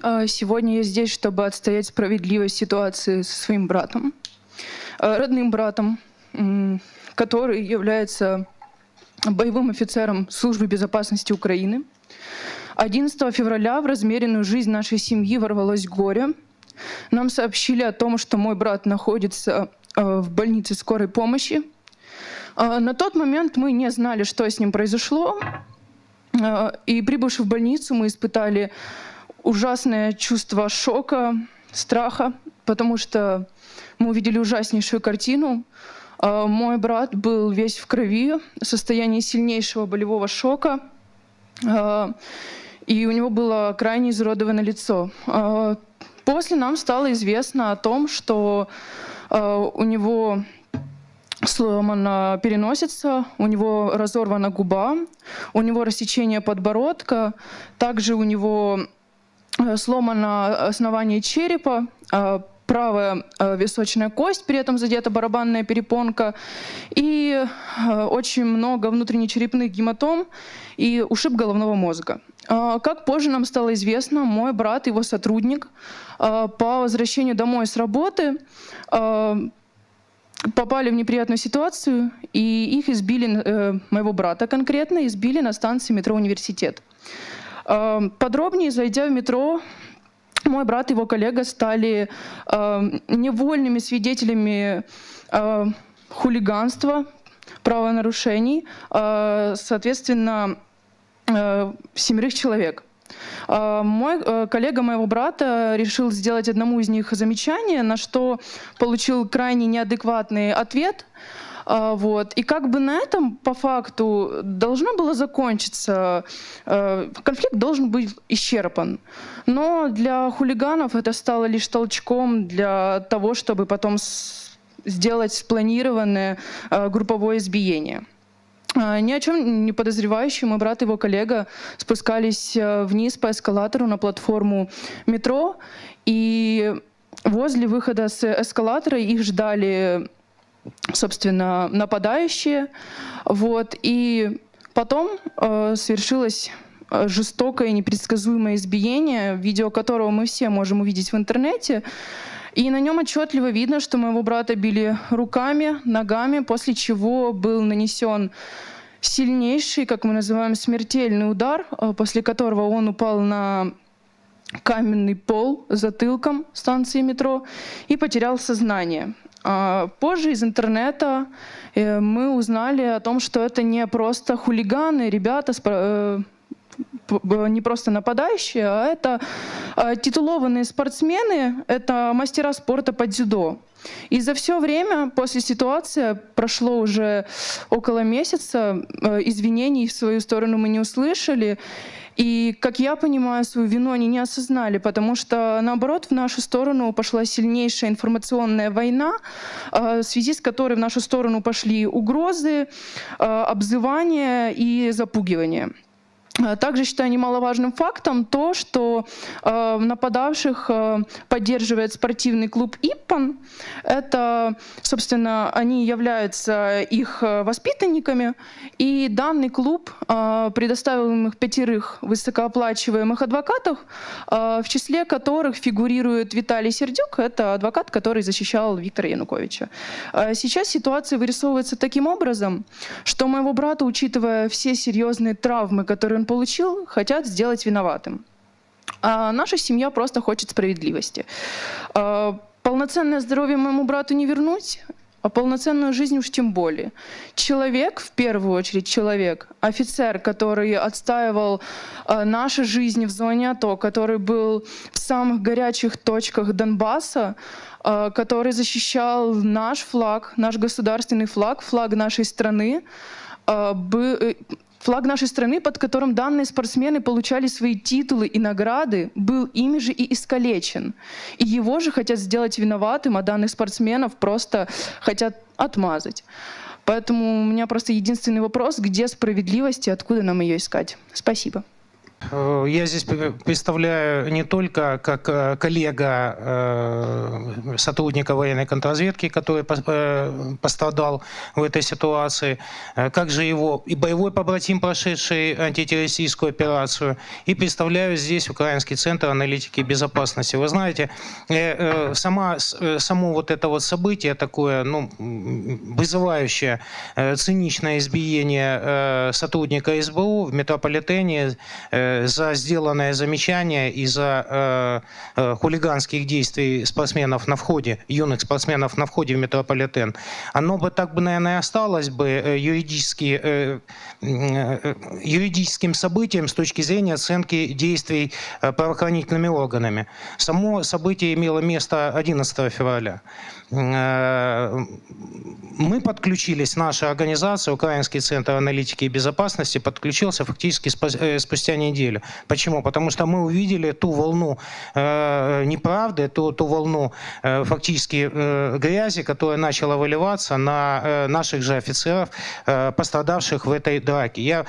А, сегодня я здесь, чтобы отстоять справедливость ситуации со своим братом, а, родным братом, который является боевым офицером Службы безопасности Украины. 11 февраля в размеренную жизнь нашей семьи ворвалось горе. Нам сообщили о том, что мой брат находится а, в больнице скорой помощи. На тот момент мы не знали, что с ним произошло. И прибывши в больницу, мы испытали ужасное чувство шока, страха, потому что мы увидели ужаснейшую картину. А, мой брат был весь в крови, в состоянии сильнейшего болевого шока, а, и у него было крайне изуродованное лицо. А, после нам стало известно о том, что у него сломана переносица, у него разорвана губа, у него рассечение подбородка, также у него сломано основание черепа, э, правая э, височная кость, при этом задета барабанная перепонка, и очень много внутреннечерепных гематом и ушиб головного мозга. Как позже нам стало известно, мой брат, его сотрудник, по возвращению домой с работы попали в неприятную ситуацию, и их избили, моего брата конкретно, избили на станции метро «Университет». Эм, подробнее, зайдя в метро, мой брат и его коллега стали эм, невольными свидетелями э, хулиганства, правонарушений, э, соответственно, э, семерых человек. Мой коллега моего брата решил сделать одному из них замечание, на что получил крайне неадекватный ответ – вот. И как бы на этом по факту должно было закончиться, э, конфликт должен быть исчерпан. Но для хулиганов это стало лишь толчком для того, чтобы потом сделать спланированное э, групповое избиение. А, ни о чем не подозревающий мой брат и его коллега спускались э, вниз по эскалатору на платформу метро, и возле выхода с эскалатора их ждали собственно, нападающие. Вот. И потом э, совершилось э, жестокое непредсказуемое избиение, видео которого мы все можем увидеть в интернете. И на нем отчетливо видно, что моего брата били руками, ногами, после чего был нанесен сильнейший, как мы называем, смертельный удар, э, после которого он упал на каменный пол затылком станции метро и потерял сознание. А, позже из интернета э, мы узнали о том, что это не просто хулиганы, ребята, э, не просто нападающие, а это а, титулованные спортсмены, это мастера спорта по дзюдо. И за все время после ситуации, прошло уже около месяца, э, извинений в свою сторону мы не услышали. И, как я понимаю, свою вину они не осознали, потому что, наоборот, в нашу сторону пошла сильнейшая информационная война, э, в связи с которой в нашу сторону пошли угрозы, э, обзывания и запугивания. Э, также считаю немаловажным фактом то, что э, нападавших э, поддерживает спортивный клуб «Иппан». Это, собственно, они являются их э, воспитанниками. И данный клуб э, предоставил им их пятерых высокооплачиваемых адвокатов, э, в числе которых фигурирует Виталий Сердюк. Это адвокат, который защищал Виктора Януковича. Э, сейчас ситуация вырисовывается таким образом, что моего брата, учитывая все серьезные травмы, которые он получил, хотят сделать виноватым. А наша семья просто хочет справедливости. А, полноценное здоровье моему брату не вернуть, а полноценную жизнь уж тем более. Человек, в первую очередь человек, офицер, который отстаивал э, наши жизни в зоне АТО, который был в самых горячих точках Донбасса, э, который защищал наш флаг, наш государственный флаг, флаг нашей страны, э, бы, Флаг нашей страны, под которым данные спортсмены получали свои титулы и награды, был ими же и искалечен. И его же хотят сделать виноватым, а данных спортсменов просто хотят отмазать. Поэтому у меня просто единственный вопрос, где справедливость и откуда нам ее искать. Спасибо. Э, я здесь представляю не только как э, коллега э, сотрудника военной контрразведки, который пострадал в этой ситуации, как же его и боевой побратим, прошедший антитеррористическую операцию, и представляю здесь Украинский центр аналитики безопасности. Вы знаете, сама, само вот это вот событие такое, ну, вызывающее циничное избиение сотрудника СБУ в метрополитене за сделанное замечание и за э, э, хулиганских действий спортсменов на входе, юных спортсменов на входе в метрополитен, оно бы так бы, наверное, осталось бы э, юридически, юридическим событием с точки зрения оценки действий правоохранительными органами. Само событие имело место 11 февраля. Мы подключились, наша организация, Украинский центр аналитики и безопасности, подключился фактически спустя неделю. Почему? Потому что мы увидели ту волну э, неправды, ту, ту волну фактически грязи, которая начала выливаться на наших же офицеров, пострадавших в этой драке. Я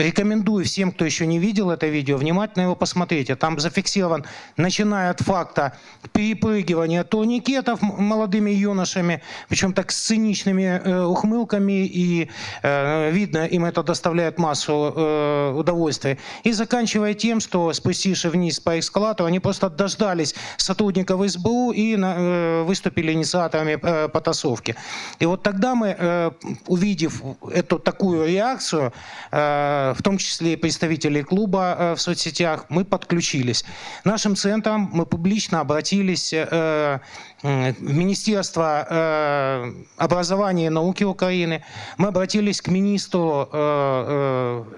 рекомендую всем, кто еще не видел это видео, внимательно его посмотрите. Там зафиксирован, начиная от факта перепрыгивания турникетов молодыми юношами, причем так с циничными э, ухмылками, и э, видно, им это доставляет массу э, удовольствия. И заканчивая тем, что спустившись вниз по эскалатору, они просто дождались сотрудников СБУ и э, выступили инициаторами э, потасовки. И вот тогда мы, э, увидев эту такую реакцию, э, в том числе и представителей клуба э, в соцсетях, мы подключились. Нашим центром мы публично обратились э, в Министерство э, образования и науки Украины, мы обратились к министру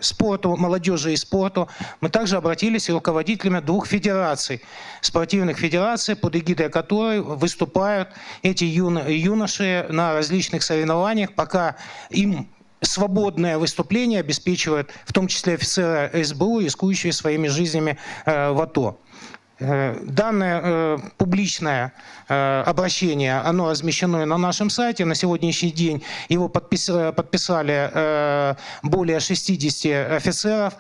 спорту, молодежи и спорту, мы также обратились к руководителями двух федераций, спортивных федераций, под эгидой которой выступают эти юноши на различных соревнованиях, пока им свободное выступление обеспечивают в том числе офицеры СБУ, рискующие своими жизнями э, в АТО. Э, данное э, публичное э, обращение, оно размещено на нашем сайте. На сегодняшний день его подпис, подписали более 60 офицеров,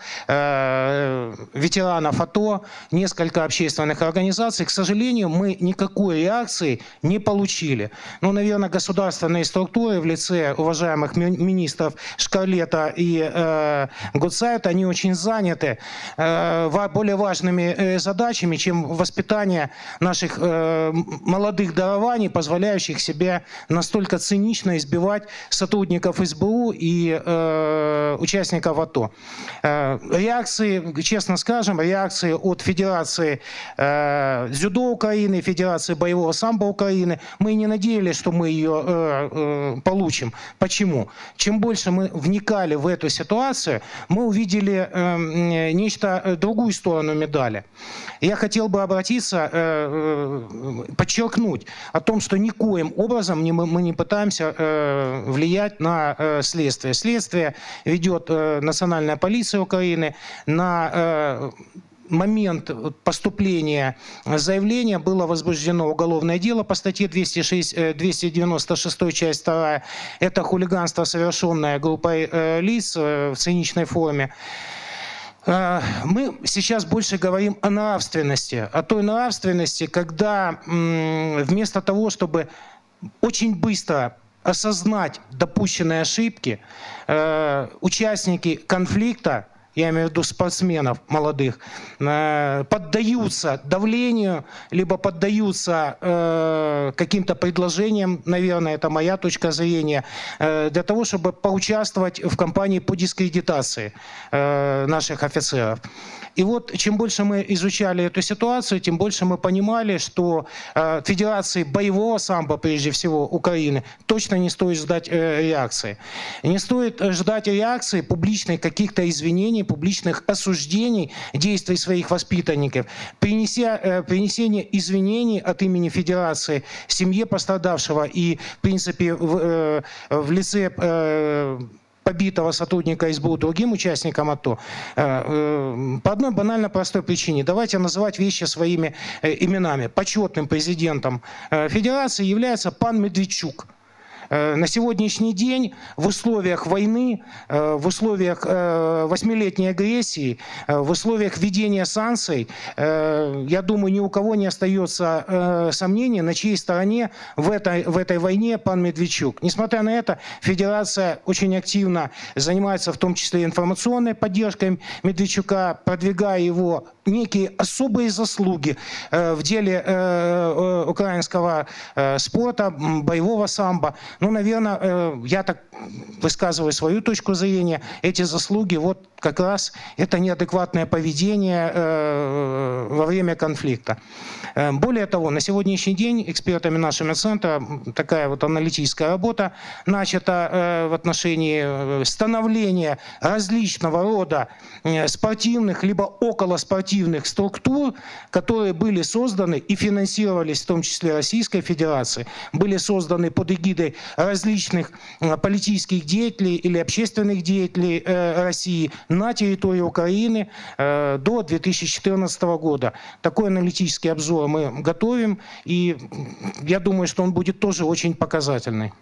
ветеранов АТО, несколько общественных организаций. К сожалению, мы никакой реакции не получили. Ну, наверное, государственные структуры в лице уважаемых министров Шкарлета и Гудсайта, они очень заняты более важными задачами, чем чем воспитание наших э, молодых дарований, позволяющих себе настолько цинично избивать сотрудников СБУ и э, участников АТО. Э, реакции, честно скажем, реакции от Федерации э, дзюдо Украины, Федерации боевого самбо Украины, мы не надеялись, что мы ее э, э, получим. Почему? Чем больше мы вникали в эту ситуацию, мы увидели э, нечто, другую сторону медали. Я хотел бы обратиться, э, э, подчеркнуть о том, что никоим образом мы не пытаемся э, влиять на следствие. Следствие ведет Национальная полиция Украины на момент поступления заявления было возбуждено уголовное дело по статье 206, 296 часть 2. Это хулиганство, совершенное группой лиц в циничной форме. А, мы сейчас больше говорим о нравственности, о той нравственности, когда вместо того, чтобы очень быстро осознать допущенные ошибки, э, участники конфликта я имею в виду спортсменов молодых, э, поддаются давлению, либо поддаются э, каким-то предложениям, наверное, это моя точка зрения, э, для того, чтобы поучаствовать в кампании по дискредитации наших офицеров. И вот чем больше мы изучали эту ситуацию, тем больше мы понимали, что э, Федерации боевого самбо, прежде всего, Украины, точно не стоит ждать э, реакции. Не стоит ждать реакции публичных каких-то извинений, публичных осуждений действий своих воспитанников. Принеся, э, принесение извинений от имени Федерации семье пострадавшего и, в принципе, в, э, в лице э, побитого сотрудника СБУ другим участникам АТО э, э, по одной банально простой причине. Давайте называть вещи своими э, именами. Почетным президентом Федерации является пан Медведчук. Э, на сегодняшний день в условиях войны, э, в условиях э, восьмилетней агрессии, в условиях введения санкций, я думаю, ни у кого не остается сомнений, на чьей стороне в этой, в этой войне пан Медведчук. Несмотря на это, Федерация очень активно занимается в том числе информационной поддержкой Медведчука, продвигая его некие особые заслуги в деле украинского спорта, боевого самбо. Ну, наверное, э, я так высказываю свою точку зрения, эти заслуги вот как раз это неадекватное поведение э, во время конфликта. Э, более того, на сегодняшний день экспертами нашего центра такая вот аналитическая работа начата в отношении становления различного рода спортивных либо околоспортивных структур, которые были созданы и финансировались в том числе Российской Федерацией, были созданы под эгидой различных политических деятелей или общественных деятелей э, России на территории Украины э, до 2014 года. Такой аналитический обзор мы готовим, и я думаю, что он будет тоже очень показательный.